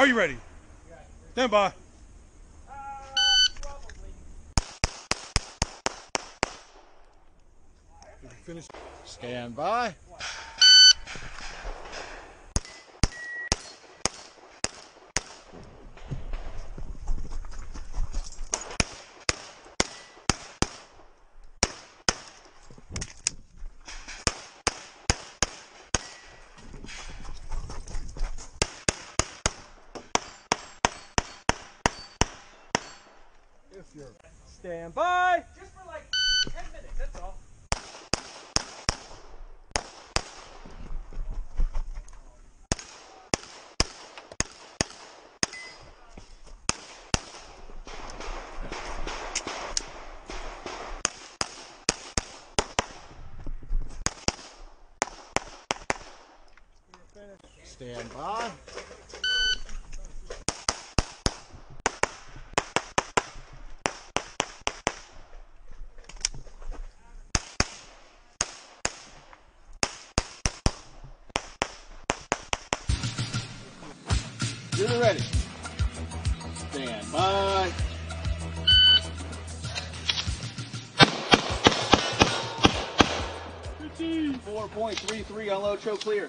Are you ready? Stand by. Finish. Stand by. If Stand by. Just for like 10 minutes, that's all. stand by. You're ready. Stand by. Four point three three on low choke clear.